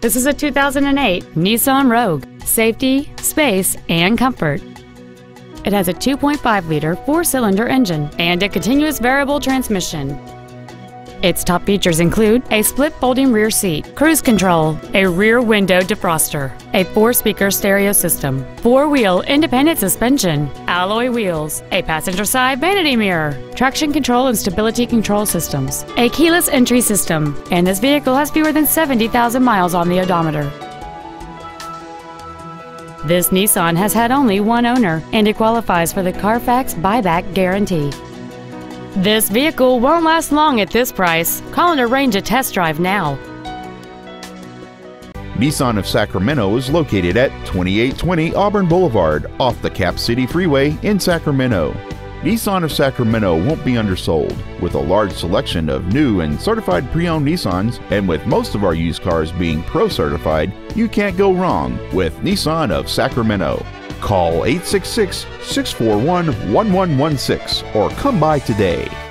This is a 2008 Nissan Rogue. Safety, space, and comfort. It has a 2.5-liter four-cylinder engine and a continuous variable transmission. Its top features include a split folding rear seat, cruise control, a rear window defroster, a four-speaker stereo system, four-wheel independent suspension, alloy wheels, a passenger side vanity mirror, traction control and stability control systems, a keyless entry system, and this vehicle has fewer than 70,000 miles on the odometer. This Nissan has had only one owner and it qualifies for the Carfax buyback guarantee. This vehicle won't last long at this price. Call and arrange a test drive now. Nissan of Sacramento is located at 2820 Auburn Boulevard off the Cap City Freeway in Sacramento. Nissan of Sacramento won't be undersold. With a large selection of new and certified pre owned Nissans, and with most of our used cars being pro certified, you can't go wrong with Nissan of Sacramento. Call 866 641 1116 or come by today.